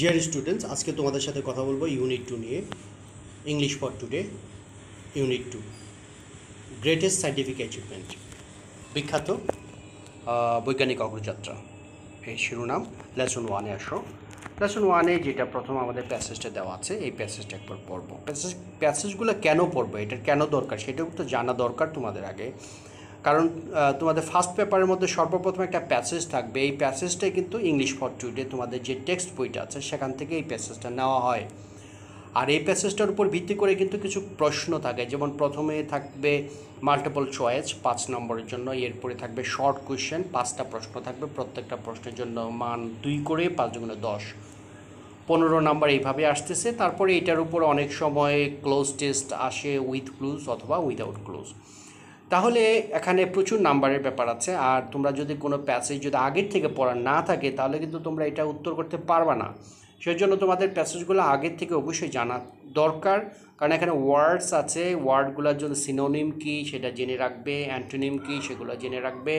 Dear students আজকে তোমাদের সাথে কথা বলব ইউনিট টু নিয়ে English for today unit two greatest scientific achievement বিখ্যাত বৈজ্ঞানিক অগ্রযাত্রা। এই শিরোনাম লেসন ওয়ানে আসো। লেসন ওয়ানে যেটা প্রথম আমাদের প্যাসেজটা দেওয়া আছে, এই প্যাসেজটা একবার পড়ব। প্যাসেজ প্যাসেজগুলো কেন পড়ব? এটার কেন দরকার? সেটাও তো জানা দরকার তোমাদের আগে। কারণ তোমাদের ফার্স্ট পেপারের মধ্যে সর্বপ্রথম একটা প্যাসেজ থাকবে। এই প্যাসেজটাই কিন্তু ইংলিশ ফর টুডে তোমাদের যে টেক্সট বইটা আছে, সেখান থেকে এই প্যাসেজটা নেওয়া হয়। আর এই প্যাসেজটার উপর ভিত্তি করে কিন্তু কিছু প্রশ্ন থাকে। যেমন, প্রথমে থাকবে মাল্টিপল চয়েস পাঁচ নম্বরের জন্য। এরপরে থাকবে শর্ট কোয়েশ্চেন পাঁচটা প্রশ্ন থাকবে। প্রত্যেকটা প্রশ্নের জন্য মান দুই করে, পাঁচ দুগুণে দশ। পনেরো নাম্বার এইভাবে আসতেছে। তারপরে এটার উপর অনেক সময় ক্লোজ টেস্ট আসে উইথ ক্লুজ অথবা উইদাউট ক্লুজ তাহলে এখানে প্রচুর নাম্বারের ব্যাপার আছে, আর তোমরা যদি কোনো প্যাসেজ যদি আগের থেকে পড়া না থাকে, তাহলে কিন্তু তোমরা এটা উত্তর করতে পারবে না। সেই জন্য তোমাদের প্যাসেজগুলো আগের থেকে অবশ্যই জানা দরকার, কারণ এখানে ওয়ার্ডস আছে ওয়ার্ডগুলোর জন্য সিনোনিম কী সেটা জেনে রাখবে অ্যান্টোনিম কী সেগুলো জেনে রাখবে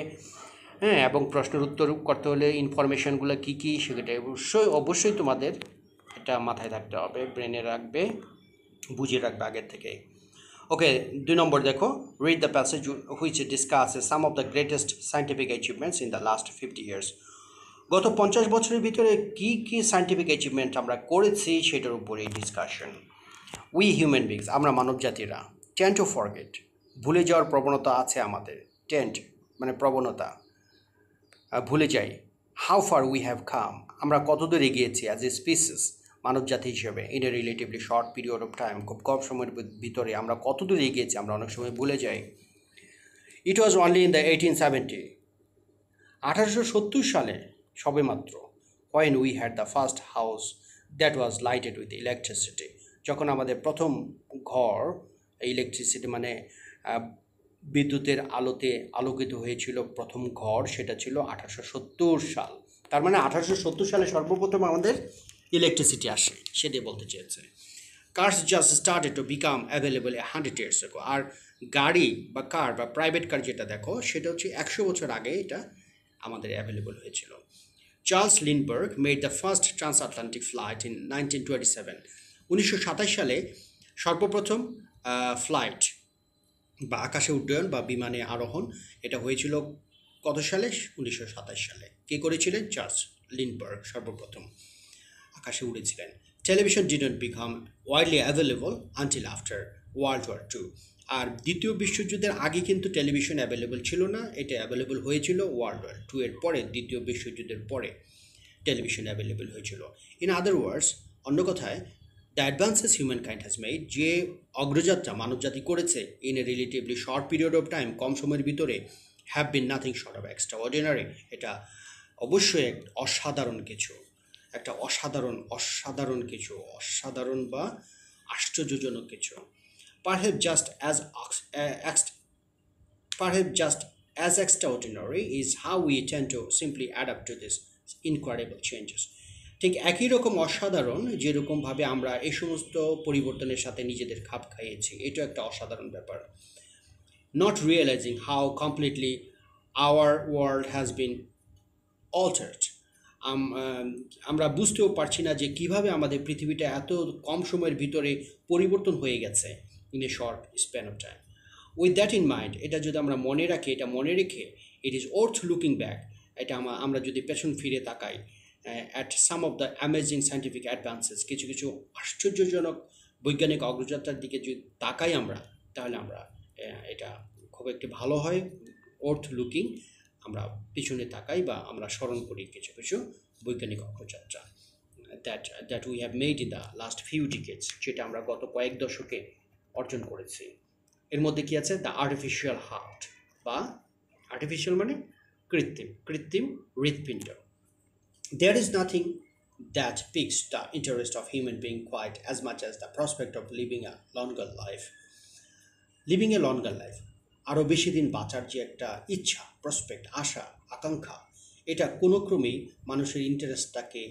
হ্যাঁ এবং প্রশ্নের উত্তর করতে হলে ইনফরমেশানগুলো কী কী সেটা অবশ্যই অবশ্যই তোমাদের এটা মাথায় থাকতে হবে ব্রেনে রাখবে বুঝে রাখবে আগের থেকে। ওকে দুই নম্বর দেখো read the passage which discuss some of the greatest scientific achievements in the last fifty years গত পঞ্চাশ বছরের ভিতরে কী কী সাইন্টিফিক অ্যাচিভমেন্ট আমরা করেছি সেটার উপরে ডিসকাশন উই হিউম্যান বিংস আমরা মানব জাতিরা টেন্ট টু ফরগেট ভুলে যাওয়ার প্রবণতা আছে আমাদের টেন্ট মানে প্রবণতা ভুলে যাই how far we have come আমরা কতদূর এগিয়েছি অ্যাজ এ স্পিসিস মানব জাতি হিসেবে in a relatively short period of time খুব কম সময়ের ভিতরে আমরা কতদূর এগিয়েছি আমরা অনেক সময় ভুলে যাই। It was only in the eighteen seventy আঠারোশো সত্তর সালে সবেমাত্র when we had the first house that was lighted with electricity যখন আমাদের প্রথম ঘর ইলেকট্রিসিটি মানে বিদ্যুতের আলোতে আলোকিত হয়েছিল প্রথম ঘর, সেটা ছিল আঠারোশো সত্তর সাল। তার মানে আঠারোশো সত্তর সালে সর্বপ্রথম আমাদের ইলেকট্রিসিটি আসে সেটাই বলতে চেয়েছে। Cars just started to become available a hundred years ago আর গাড়ি বা কার বা প্রাইভেট কার যেটা দেখো, সেটা হচ্ছে একশো বছর আগে এটা আমাদের অ্যাভেলেবল হয়েছিল। Charles Lindbergh made the first transatlantic flight in nineteen twenty seven উনিশশো সাতাশ সালে সর্বপ্রথম ফ্লাইট বা আকাশে উড্ডয়ন বা বিমানে আরোহণ, এটা হয়েছিল কত সালে? উনিশশো সাতাশ সালে। কে করেছিলেন? চার্লস লিনবার্গ সর্বপ্রথম। আকাশে উড়েছিলেন। Television didn't become widely available until after world war two আর দ্বিতীয় বিশ্বযুদ্ধের আগে কিন্তু টেলিভিশন অ্যাভেলেবল ছিল না, এটা অ্যাভেলেবল হয়েছিল ওয়ার্ল্ড ওয়ার টু এর পরে, দ্বিতীয় বিশ্বযুদ্ধের পরে টেলিভিশন অ্যাভেলেবল হয়েছিল। ইন আদার ওয়ার্ডস অন্য কথায় the advances humankind has made যে অগ্রযাত্রা মানবজাতি করেছে in a relatively short period of time কম সময়ের ভিতরে have been nothing short of extraordinary এটা অবশ্যই এক অসাধারণ কিছু। একটা অসাধারণ অসাধারণ কিছু, অসাধারণ বা আশ্চর্যজনক কিছু। Perhaps just as perhaps just as extraordinary is how we tend to simply adapt to this incredible changes ঠিক একই রকম অসাধারণ যেরকমভাবে আমরা এই সমস্ত পরিবর্তনের সাথে নিজেদের খাপ খাইয়েছি এটা একটা অসাধারণ ব্যাপার। Not realising how completely our world has been altered আমরা বুঝতেও পারছি না যে কীভাবে আমাদের পৃথিবীটা এত কম সময়ের ভিতরে পরিবর্তন হয়ে গেছে in a short span of time with that in mind এটা যদি আমরা মনে রাখি, এটা মনে রেখে it is worth looking back এটা আমা- আমরা যদি পেছন ফিরে তাকাই at some of the amazing scientific advances কিছু কিছু আশ্চর্যজনক বৈজ্ঞানিক অগ্রযাত্রার দিকে যদি তাকাই আমরা, তাহলে আমরা এটা খুব একটি ভালো হয় ওর্থ লুকিং আমরা পিছনে তাকাই বা আমরা স্মরণ করি কিছু কিছু বৈজ্ঞানিক অগ্রযাত্রা that that we have made in the last few decades যেটা আমরা গত কয়েক দশকে অর্জন করেছি। এর মধ্যে কি আছে? দ্য আর্টিফিশিয়াল হার্ট বা আর্টিফিশিয়াল মানে কৃত্রিম কৃত্রিম হৃৎপিণ্ড। There is nothing that piques the interest of human being quite as much as the prospect of living a longer life living a longer life আরও বেশি দিন বাঁচার যে একটা ইচ্ছা প্রসপেক্ট আশা আকাঙ্ক্ষা এটা কোনো ক্রমেই মানুষের ইন্টারেস্টটাকে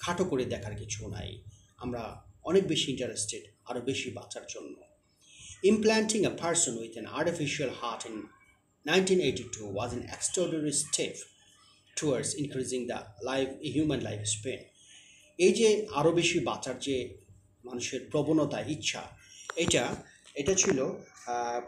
খাটো করে দেখার কিছু নাই আমরা অনেক বেশি ইন্টারেস্টেড আরও বেশি বাঁচার জন্য Implanting a person with an artificial heart in 1982 was an extraordinary step towards increasing the life, human lifespan. এই যে আরও বেশি বাঁচার যে মানুষের প্রবণতা ইচ্ছা এটা এটা ছিল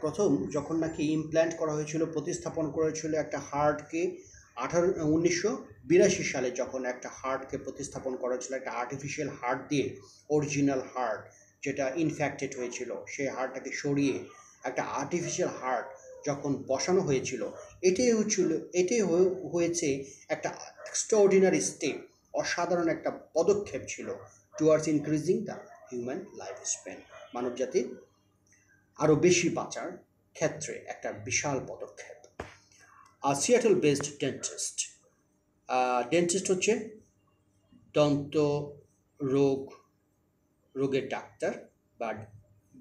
প্রথম যখন নাকি ইমপ্ল্যান্ট করা হয়েছিল, প্রতিস্থাপন করেছিল একটা হার্টকে আঠারো, উনিশশো বিরাশি সালে যখন একটা হার্টকে প্রতিস্থাপন করা হয়েছিল, একটা আর্টিফিশিয়াল হার্ট দিয়ে অরিজিনাল হার্ট যেটা ইনফ্যাক্টেড হয়েছিল, সেই হার্টটাকে সরিয়ে একটা আর্টিফিশিয়াল হার্ট যখন বসানো হয়েছিল, এটাই হচ্ছিল এটাই হয়ে- হয়েছে একটা এক্সট্রাঅর্ডিনারি স্টেপ অসাধারণ একটা পদক্ষেপ ছিল towards increasing the human life span মানব জাতির আরও বেশি বাঁচার ক্ষেত্রে একটা বিশাল পদক্ষেপ। আর সিয়াটল বেসড ডেন্টিস্ট ডেন্টিস্ট হচ্ছে দন্ত রোগ, রোগের ডাক্তার বা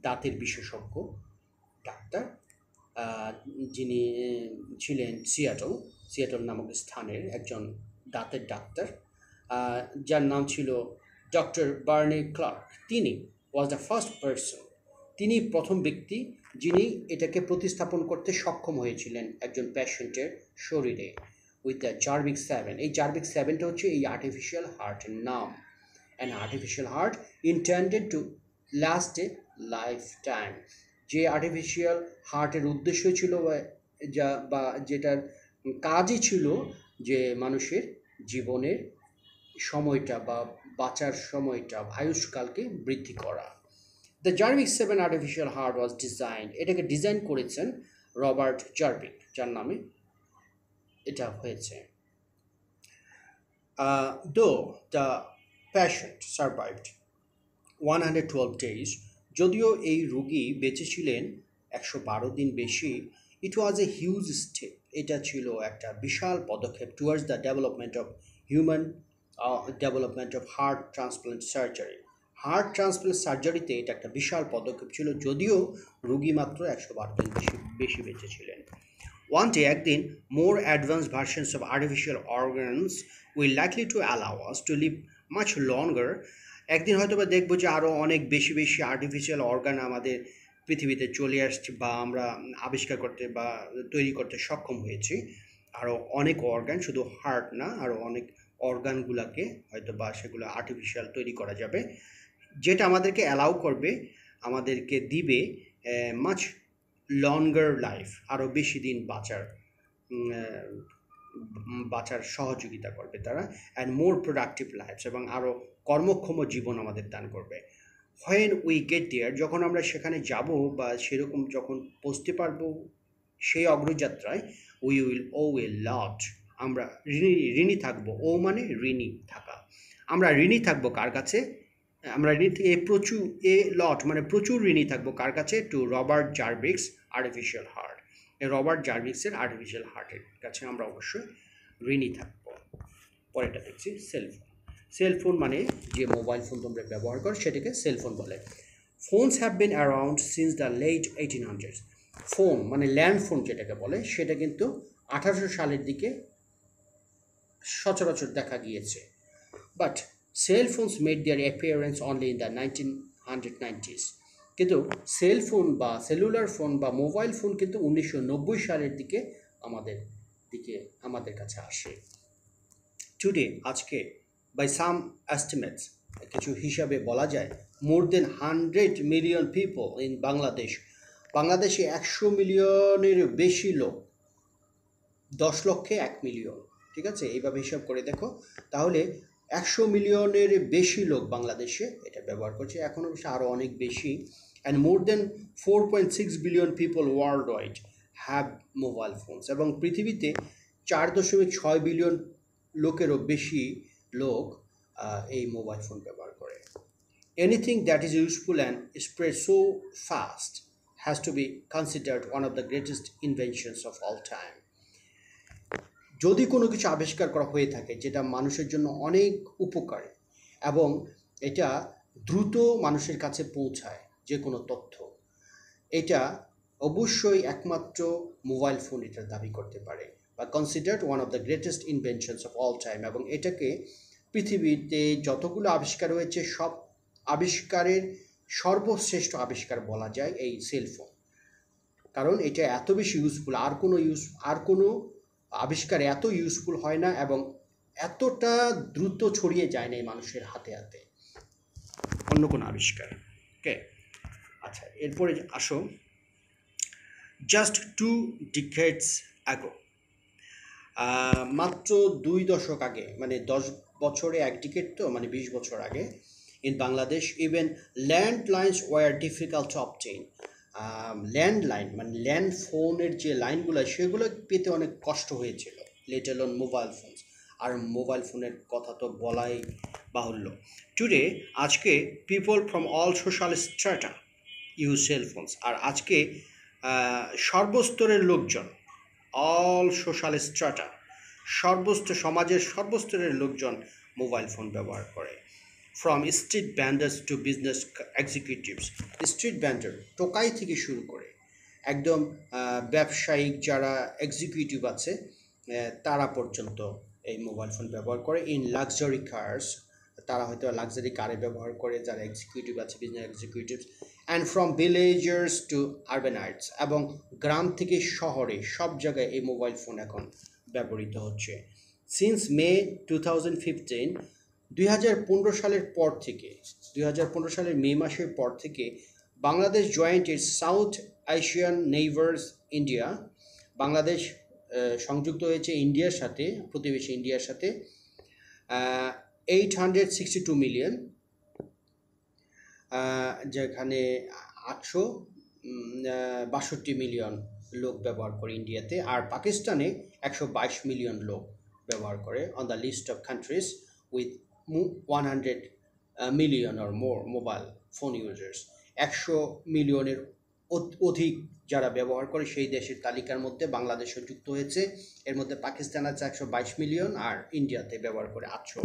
দাঁতের বিশেষজ্ঞ ডাক্তার যিনি ছিলেন সিয়াটল সিয়াটল নামক স্থানের একজন দাঁতের ডাক্তার যার নাম ছিল ডক্টর বার্নি ক্লার্ক। তিনি ওয়াজ দ্য ফার্স্ট পার্সন তিনি প্রথম ব্যক্তি যিনি এটাকে প্রতিস্থাপন করতে সক্ষম হয়েছিলেন একজন প্যাশেন্টের শরীরে উইথ দ্য জার্বিক সেভেন এই জার্বিক সেভেনটা হচ্ছে এই আর্টিফিশিয়াল হার্টের নাম। An artificial heart intended to last a lifetime যে আর্টিফিশিয়াল হার্টের উদ্দেশ্য ছিল যা বা যেটার কাজই ছিল যে মানুষের জীবনের সময়টা বা বাঁচার সময়টা, আয়ুষ্কালকে বৃদ্ধি করা। The Jarvik seven artificial heart was design এটাকে ডিজাইন করেছেন রবার্ট জার্ভিক, যার নামে এটা হয়েছে। Though the patient survived one hundred twelve days যদিও এই রুগী বেঁচে ছিলেন একশো বারো দিন বেশি ইট ওয়াজ এ হিউজ স্টেপ এটা ছিল একটা বিশাল পদক্ষেপ towards the development of human development of heart transplant surgery heart transplant সার্জারিতে এটা একটা বিশাল পদক্ষেপ ছিল যদিও রুগী মাত্র একশো বারো বেশি বেশি বেঁচে ছিলেন One day, একদিন more advanced versions of artificial organs will likely to allow us to live much longer. একদিন হয়তো বা দেখব যে আরও অনেক বেশি বেশি আর্টিফিশিয়াল অর্গান আমাদের পৃথিবীতে চলে আসছে বা আমরা আবিষ্কার করতে বা তৈরি করতে সক্ষম হয়েছি। আরও অনেক অর্গান শুধু হার্ট না আরও অনেক অর্গানগুলোকে হয়তো বা সেগুলো আর্টিফিশিয়াল তৈরি করা যাবে। যেটা আমাদেরকে অ্যালাউ করবে, আমাদেরকে দিবে মাচ লঙ্গার লাইফ আরও বেশি দিন বাঁচার বাঁচার সহযোগিতা করবে তারা অ্যান্ড মোর প্রোডাক্টিভ লাইফস এবং আরও কর্মক্ষম জীবন আমাদের দান করবে। হোয়েন উই গেট দেয়ার যখন আমরা সেখানে যাব বা সেরকম যখন পৌঁছতে পারব সেই অগ্রযাত্রায় we will owe a lot আমরা ঋণী ঋণী থাকব। ও মানে ঋণী থাকা। আমরা ঋণী থাকব কার কাছে? আমরা ঋণী থে- এ প্রচুর, এ লট মানে প্রচুর ঋণী থাকব। কার কাছে? To Robert Jarvik's artificial heart Robert জার্ভিক্সের artificial হার্টের কাছে আমরা অবশ্যই ঋণী থাকব। পরেরটা দেখছি সেলফোন সেলফোন মানে যে মোবাইল ফোন তোমরা ব্যবহার করো, সেটাকে সেলফোন বলে। Phones have been around since the late eighteen hundred phone মানে ল্যান্ড ফোন যেটাকে বলে, সেটা কিন্তু আঠারোশো সালের দিকে সচরাচর দেখা গিয়েছে। But cell phones made their appearance only in the nineteen hundred nineties কিন্তু সেল ফোন বা সেলুলার ফোন বা মোবাইল ফোন কিন্তু উনিশশো নব্বই সালের দিকে আমাদের দিকে আমাদের কাছে আসে। টুডে আজকে বাই সাম এস্টিমেটস কিছু হিসাবে বলা যায় more than hundred million people in Bangladesh বাংলাদেশে একশো মিলিয়নের বেশি লোক, দশ লক্ষে এক মিলিয়ন। ঠিক আছে? এইভাবে হিসাব করে দেখো। তাহলে একশো মিলিয়নের বেশি লোক বাংলাদেশে এটা ব্যবহার করছে। এখনও অবশ্য আরও অনেক বেশি। And more than four point six billion people worldwide have mobile phones এবং পৃথিবীতে চার দশমিক ছয় বিলিয়ন লোকেরও বেশি লোক এই মোবাইল ফোন ব্যবহার করে। Anything that is useful and spread so fast has to be considered one of the greatest inventions of all time যদি কোনো কিছু আবিষ্কার করা হয়ে থাকে, যেটা মানুষের জন্য অনেক উপকারী এবং এটা দ্রুত মানুষের কাছে পৌঁছায় যে কোনো তথ্য, এটা অবশ্যই একমাত্র মোবাইল ফোন এটার দাবি করতে পারে বা considered one of the greatest inventions of all time এবং এটাকে পৃথিবীতে যতগুলো আবিষ্কার হয়েছে, সব আবিষ্কারের সর্বশ্রেষ্ঠ আবিষ্কার বলা যায় এই সেলফোন কারণ এটা এত বেশি ইউজফুল আর কোনো ইউজ আর কোনো আবিষ্কার এত ইউজফুল হয় না এবং এতটা দ্রুত ছড়িয়ে যায় না এই মানুষের হাতে হাতে। অন্য কোনো আবিষ্কার। ওকে আচ্ছা এরপরে আসো। জাস্ট টু ডিকেটস অ্যাগো মাত্র দুই দশক আগে মানে দশ বছরে এক টিকেট তো মানে বিশ বছর আগে in Bangladesh even land lines were difficult to obtain landline মানে ল্যান্ড ফোনের যে লাইনগুলো সেগুলো পেতে অনেক কষ্ট হয়েছিল লেট অন মোবাইল ফোনস আর মোবাইল ফোনের কথা তো বলাই বাহুল্য। টুডে আজকে people from all social strata use cell phones আর আজকে সর্বস্তরের লোকজন অল সোশ্যাল স্ট্রাটা সর্বস্ত, সমাজের সর্বস্তরের লোকজন মোবাইল ফোন ব্যবহার করে। From street vendors to business executives street vendor টোকাই থেকে শুরু করে। একদম ব্যবসায়িক যারা এক্সিকিউটিভ আছে তারা পর্যন্ত এই মোবাইল ফোন ব্যবহার করে। ইন লাক্সারি কার্স তারা হয়তো লাক্সারি কারে ব্যবহার করে, যারা এক্সিকিউটিভ আছে business executives and from villagers to urbanites এবং গ্রাম থেকে শহরে সব জায়গায় এই মোবাইল ফোন এখন ব্যবহৃত হচ্ছে। Since May two thousand fifteen দুই হাজার পনেরো সালের পর থেকে, দুই হাজার পনেরো সালের মে মাসের পর থেকে Bangladesh joined South Asian neighbours India, Bangladesh সংযুক্ত হয়েছে ইন্ডিয়ার সাথে, প্রতিবেশী ইন্ডিয়ার সাথে eight hundred sixty two million যেখানে আটশো বাষট্টি মিলিয়ন লোক ব্যবহার করে ইন্ডিয়াতে, আর পাকিস্তানে একশো বাইশ মিলিয়ন লোক ব্যবহার করে on the list of countries with one hundred million or more mobile phone users একশো মিলিয়নের অধ- অধিক যারা ব্যবহার করে সেই দেশের তালিকার মধ্যে বাংলাদেশও যুক্ত হয়েছে। এর মধ্যে পাকিস্তান আছে একশো বাইশ মিলিয়ন আর ইন্ডিয়াতে ব্যবহার করে আটশো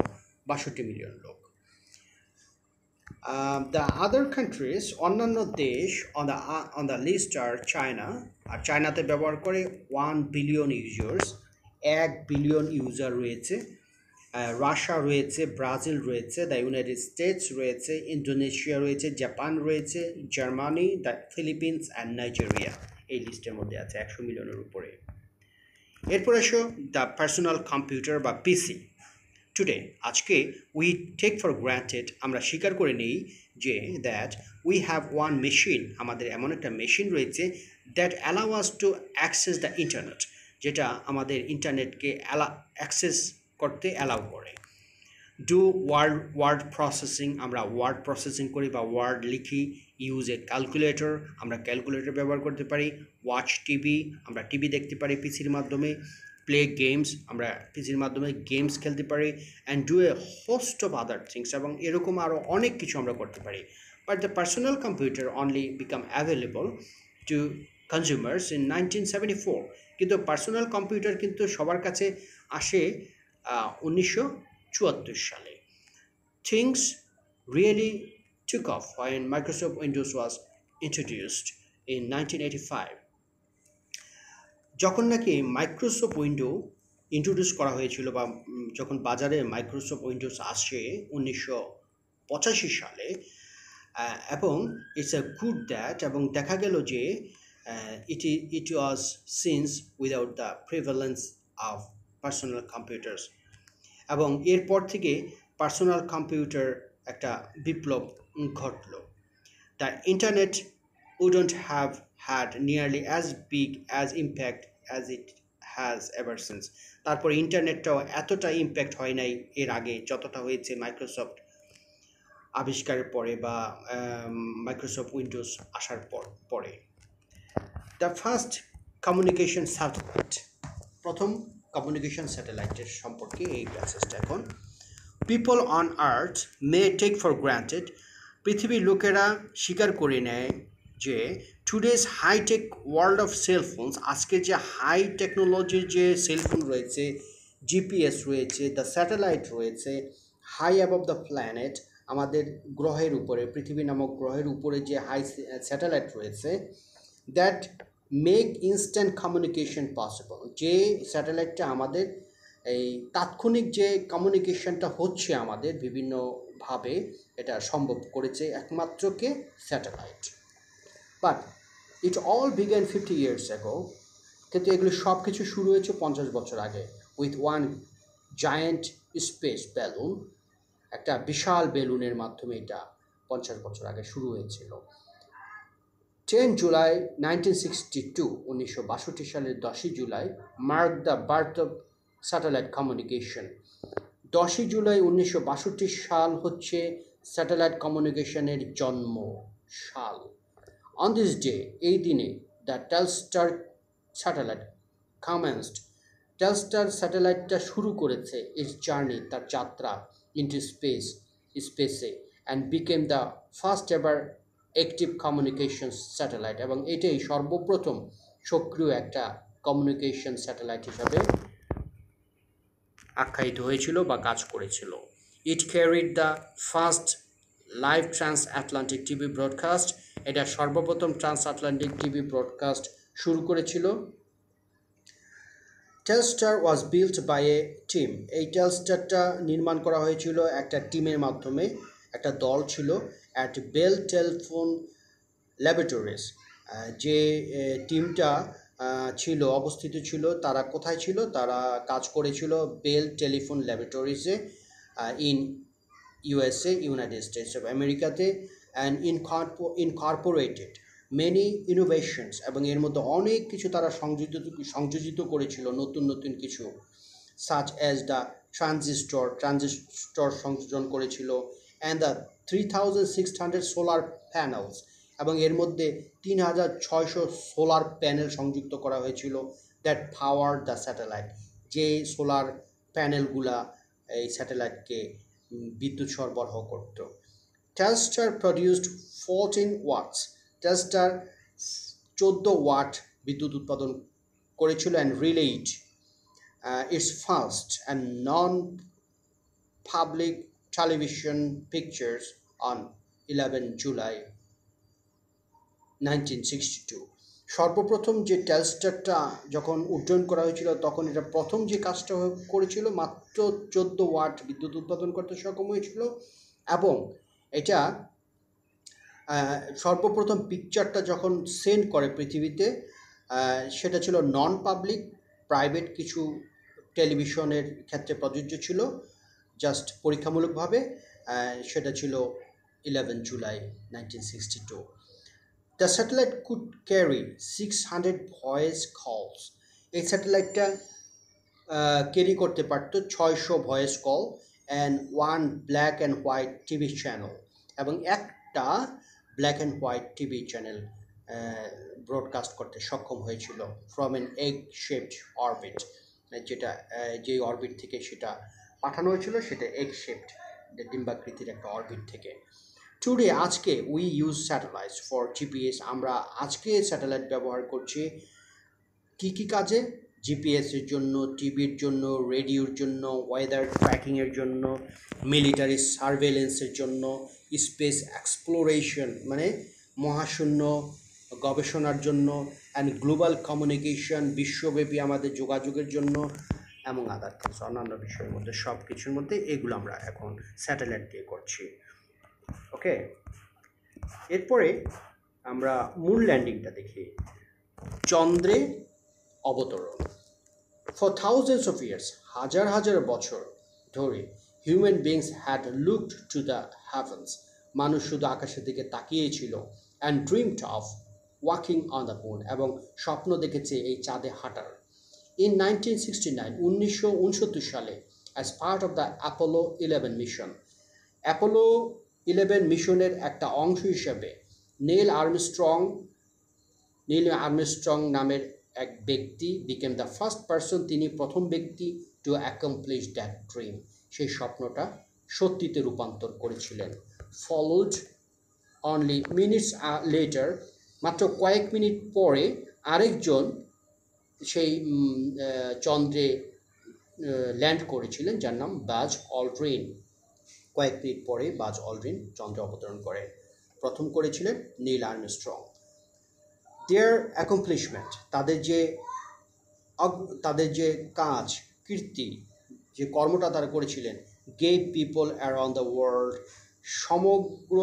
বাষট্টি মিলিয়ন লোক। দ্য আদার কান্ট্রিজ অন্যান্য দেশ on the on the list R China আর চায়নাতে ব্যবহার করে ওয়ান বিলিয়ন ইউজার্স এক বিলিয়ন ইউজার রয়েছে। রাশিয়া রয়েছে, ব্রাজিল রয়েছে দ্য ইউনাইটেড স্টেটস রয়েছে, ইন্দোনেশিয়া রয়েছে, জাপান রয়েছে, Germany the Philippines and Nigeria এই লিস্টের মধ্যে আছে একশো মিলিয়নের উপরে। এরপর আসো দ্য পার্সোনাল কম্পিউটার বা পিসি টুডে আজকে উই টেক ফর গ্রান্টেড আমরা স্বীকার করে নিই যে that we have one machine আমাদের এমন একটা মেশিন রয়েছে that allow us to access the internet যেটা আমাদের ইন্টারনেটকে অ্যালা অ্যাক্সেস করতে অ্যালাউ করে। ডু ওয়ার্ড ওয়ার্ড প্রসেসিং আমরা ওয়ার্ড প্রসেসিং করি বা ওয়ার্ড লিখি ইউজ এ ক্যালকুলেটর আমরা ক্যালকুলেটর ব্যবহার করতে পারি ওয়াচ টিভি আমরা টিভি দেখতে পারি পিসির মাধ্যমে প্লে গেমস আমরা পিসির মাধ্যমে গেমস খেলতে পারি and do a host of other things এবং এরকম আরও অনেক কিছু আমরা করতে পারি। But the personal computer only become available to consumers in nineteen seventy four কিন্তু পার্সোনাল কম্পিউটার কিন্তু সবার কাছে আসে উনিশশো চুয়াত্তর সালে। Things really took off when Microsoft Windows was introduced in 1985 যখন নাকি মাইক্রোসফট উইন্ডো ইন্ট্রোডিউস করা হয়েছিল বা যখন বাজারে মাইক্রোসফট উইন্ডোজ আসে উনিশশো পঁচাশি সালে এবং ইটস এ গুড দ্যাট এবং দেখা গেল যে it it was since without the prevalence of personal computers এবং এরপর থেকে পার্সোনাল কম্পিউটার একটা বিপ্লব ঘটল। The internet wouldn't have had nearly as big as impact as it has ever since তারপর ইন্টারনেটটাও এতটা ইম্প্যাক্ট হয় নাই এর আগে, যতটা হয়েছে মাইক্রোসফট আবিষ্কারের পরে বা মাইক্রোসফট উইন্ডোজ আসার পর, পরে। দ্য ফার্স্ট কমিউনিকেশন সার্টিফিকেট প্রথম কমিউনিকেশন স্যাটেলাইটের সম্পর্কে এই প্যাসেজটা এখন people on earth may take for granted পৃথিবীর লোকেরা স্বীকার করে নেয় যে today's high tech world of cellphones আজকে যে হাই টেকনোলজির যে সেলফোন রয়েছে জিপিএস রয়েছে দ্য স্যাটেলাইট রয়েছে হাই অ্যাবভ দ্য প্ল্যানেট আমাদের গ্রহের উপরে, পৃথিবী নামক গ্রহের উপরে যে হাই স্যাটেলাইট রয়েছে that make instant communication possible যে স্যাটেলাইটটা আমাদের এই তাৎক্ষণিক যে কমিউনিকেশনটা হচ্ছে আমাদের বিভিন্নভাবে এটা সম্ভব করেছে একমাত্র কে? Satellite but it all began fifty years ago কিন্তু এগুলো সব কিছু শুরু হয়েছে পঞ্চাশ বছর আগে with one giant space balloon একটা বিশাল বেলুনের মাধ্যমে এটা পঞ্চাশ বছর আগে শুরু হয়েছিল। Ten July nineteen sixty two, উনিশশো বাষট্টি সালের দশই July, mark the birth of satellite communication. দশই জুলাই উনিশশো বাষট্টি সাল হচ্ছে স্যাটেলাইট কমিউনিকেশনের জন্ম সাল অন দিস ডে এই দিনে the Telstar satellite commenced, Telstar স্যাটেলাইটটা শুরু করেছে ইটস জার্নি, তার যাত্রা ইন্টু স্পেস স্পেসে and became the first ever active communication satellite এবং এটাই সর্বপ্রথম সক্রিয় একটা কমিউনিকেশন স্যাটেলাইট হিসাবে আখ্যায়িত হয়েছিল বা কাজ করেছিল। It carried the first live transatlantic TV broadcast এটা সর্বপ্রথম ট্রান্স আটলান্টিক টিভি ব্রডকাস্ট শুরু করেছিল। Telstar was built by a team এই টেলস্টারটা নির্মাণ করা হয়েছিল একটা টিমের মাধ্যমে। একটা দল ছিল। অ্যাট বেল টেলিফোন ল্যাবরেটরিজ যে টিমটা ছিল, অবস্থিত ছিল, তারা কোথায় ছিল? তারা কাজ করেছিল Bell telephone ল্যাবরেটরিজে in USA United States of আমেরিকাতে অ্যান্ড ইনকর্পোরেটেড মেনি ইনোভেশনস এবং এর মধ্যে অনেক কিছু তারা সংযোজিত সংযোজিত করেছিল, নতুন নতুন কিছু such as the transistor transistor সংযোজন করেছিল and the three thousand six hundred solar panels এবং এর মধ্যে তিন হাজার ছয়শো সোলার প্যানেল সংযুক্ত করা হয়েছিল দ্যাট পাওয়ার দ্য স্যাটেলাইট যে সোলার প্যানেলগুলা এই স্যাটেলাইটকে বিদ্যুৎ সরবরাহ করত। Telstar produced fourteen watts Telstar চোদ্দ ওয়াট বিদ্যুৎ উৎপাদন করেছিল and relayed its first and non public on eleven July nineteen sixty two সর্বপ্রথম যে টেলস্টারটা যখন উড্ডয়ন করা হয়েছিল, তখন এটা প্রথম যে কাজটা করেছিল, মাত্র চোদ্দ ওয়াট বিদ্যুৎ উৎপাদন করতে সক্ষম হয়েছিল এবং এটা সর্বপ্রথম পিকচারটা যখন সেন্ড করে পৃথিবীতে সেটা ছিল নন পাবলিক প্রাইভেট কিছু টেলিভিশনের ক্ষেত্রে প্রযোজ্য ছিল। জাস্ট পরীক্ষামূলকভাবে সেটা ছিল eleven July nineteen sixty two the satellite could carry six hundred voice calls এই স্যাটেলাইটটা ক্যারি করতে পারত ছয়শো voice call and one black and white TV channel এবং একটা black and white TV channel broadcast করতে সক্ষম হয়েছিল from an egg shaped orbit যেটা যেই অরবিট থেকে সেটা পাঠানো হয়েছিল, সেটা এগ শেপড ডিম্বাকৃতির একটা অরবিট থেকে। টুডে আজকে we use satellite for GPS আমরা আজকে স্যাটেলাইট ব্যবহার করছি। কী কী কাজে? জিপিএসের জন্য টিভির জন্য রেডিওর জন্য ওয়েদার ট্র্যাকিংয়ের জন্য মিলিটারি সার্ভেলেন্সের জন্য স্পেস এক্সপ্লোরেশন মানে মহাশূন্য গবেষণার জন্য অ্যান্ড গ্লোবাল কমিউনিকেশন বিশ্বব্যাপী আমাদের যোগাযোগের জন্য এবং আদার কিছু অন্যান্য বিষয়ের মধ্যে সব কিছুর মধ্যে এগুলো আমরা এখন স্যাটেলাইট দিয়ে করছি। ওকে এরপরে আমরা মুন ল্যান্ডিংটা দেখি। চন্দ্রে অবতরণ। ফর থাউজেন্ডস অফ ইয়ার্স হাজার হাজার বছর ধরে human beings had looked to the heavens মানুষ শুধু আকাশের দিকে তাকিয়েছিল and dreamed of walking on the moon এবং স্বপ্ন দেখেছে এই চাঁদে হাঁটার। সিক্সটি নাইন উনিশশো উনসত্তর সালে as part of the Apollo eleven mission Apollo eleven মিশনের একটা অংশ হিসেবে নীল আর্মস্ট্রং নীল আর্মস্ট্রং নামের এক ব্যক্তি বিকেম দ্য ফার্স্ট পার্সন তিনি প্রথম ব্যক্তি টু অ্যাকমপ্লিশ দ্যাট ড্রিম সেই স্বপ্নটা সত্যিতে রূপান্তর করেছিলেন। ফলোড অনলি মিনিটস লেটার মাত্র কয়েক মিনিট পরে আরেকজন সেই চন্দ্রে ল্যান্ড করেছিলেন, যার নাম বাজ অলড্রিন কয়েক মিনিট পরে বাজ অলড্রিন চন্দ্রে অবতরণ করেন প্রথম করেছিলেন নীল আর্মস্ট্রং। দেয়ার অ্যাকমপ্লিশমেন্ট তাদের যে তাদের যে কাজ, কীর্তি, যে কর্মটা তারা করেছিলেন gave people around the world সমগ্র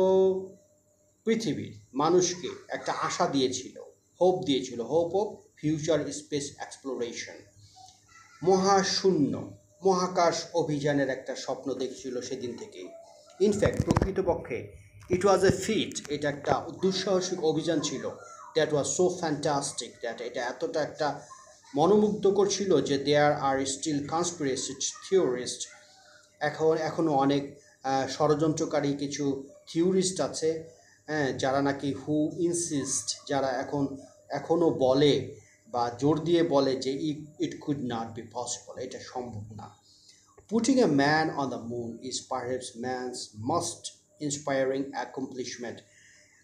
পৃথিবীর মানুষকে একটা আশা দিয়েছিল হোপ দিয়েছিল hope of future space exploration মহাশূন্য, মহাকাশ অভিযানের একটা স্বপ্ন দেখছিল সেদিন থেকেই। ইনফ্যাক্ট প্রকৃতপক্ষে ইট ওয়াজ এ ফিট এটা একটা দুঃসাহসিক অভিযান ছিল। That was so fantastic that এটা এতটা একটা মনোমুগ্ধকর ছিল যে there are still conspiracy theorists এখন এখনও অনেক ষড়যন্ত্রকারী কিছু থিওরিস্ট আছে হ্যাঁ যারা নাকি হু ইনসিস্ট যারা এখন এখনও বলে। বা জোর দিয়ে বলে যে it could not be possible এটা সম্ভব না। Putting a man on the moon is perhaps man's most inspiring accomplishment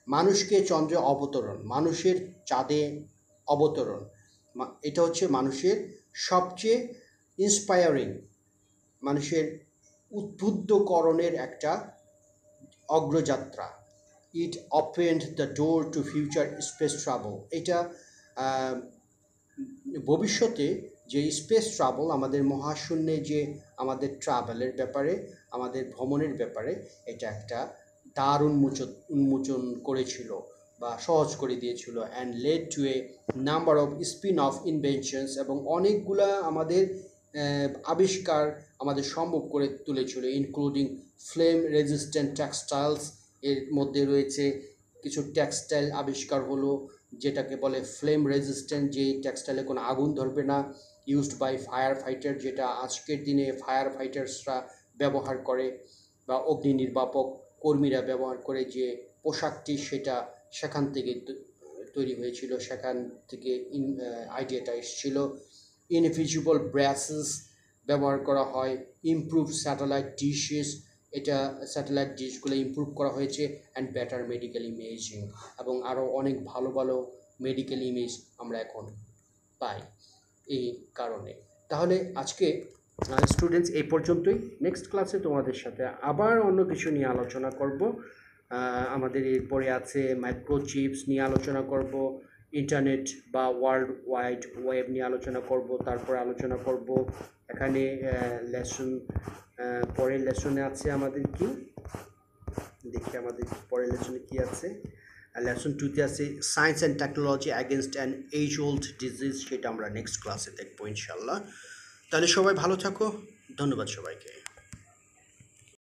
মানুষকে চন্দ্রে অবতরণ, মানুষের চাঁদে অবতরণ এটা হচ্ছে মানুষের সবচেয়ে ইন্সপায়ারিং মানুষের উদ্বুদ্ধকরণের একটা অগ্রযাত্রা। It opened the door to future space travel এটা ভবিষ্যতে যে স্পেস ট্রাভেল আমাদের মহাশূন্যে যে আমাদের ট্রাভেলের ব্যাপারে, আমাদের ভ্রমণের ব্যাপারে, এটা একটা দ্বার উন্মোচন উন্মোচন করেছিল বা সহজ করে দিয়েছিল and led to a number of spin off inventions এবং অনেকগুলা আমাদের আবিষ্কার আমাদের সম্ভব করে তুলেছিল ইনক্লুডিং ফ্লেম রেজিস্ট্যান্ট টেক্সটাইলস এর মধ্যে রয়েছে, কিছু টেক্সটাইল আবিষ্কার হলো যেটাকে বলে ফ্লেম রেজিস্ট্যান্ট যে টেক্সটাইলে কোনো আগুন ধরবে না ইউজড বাই ফায়ার ফাইটার যেটা আজকের দিনে ফায়ার ফাইটার্সরা ব্যবহার করে বা অগ্নি নির্বাপক কর্মীরা ব্যবহার করে যে পোশাকটি, সেটা সেখান থেকে তৈরি হয়েছিল, সেখান থেকে ইন আইডিয়াটা এসেছিল। ইনভিজিবল ব্রাসেস ব্যবহার করা হয় ইমপ্রুভ স্যাটেলাইট ডিশেস এটা স্যাটেলাইট ডিশগুলো ইমপ্রুভ করা হয়েছে অ্যান্ড বেটার মেডিকেল ইমেজিং এবং আরও অনেক ভালো ভালো মেডিকেল ইমেজ আমরা এখন পাই এই কারণে। তাহলে আজকে স্টুডেন্টস এই পর্যন্তই। নেক্সট ক্লাসে তোমাদের সাথে আবার অন্য কিছু নিয়ে আলোচনা করব। আমাদের এরপরে আছে মাইক্রোচিপস নিয়ে আলোচনা করব ইন্টারনেট বা ওয়ার্ল্ড ওয়াইড ওয়েব নিয়ে আলোচনা করব, তারপরে আলোচনা করব, এখানে লেসন পরের লেসনে আছে আমাদের কি? দেখি আমাদের পরের লেসনে কি আছে। লেসন টুতে আছে science and technology against and age old disease সেটা আমরা নেক্সট ক্লাসে দেখব ইনশাল্লাহ তাহলে সবাই ভালো থাকো, ধন্যবাদ সবাইকে।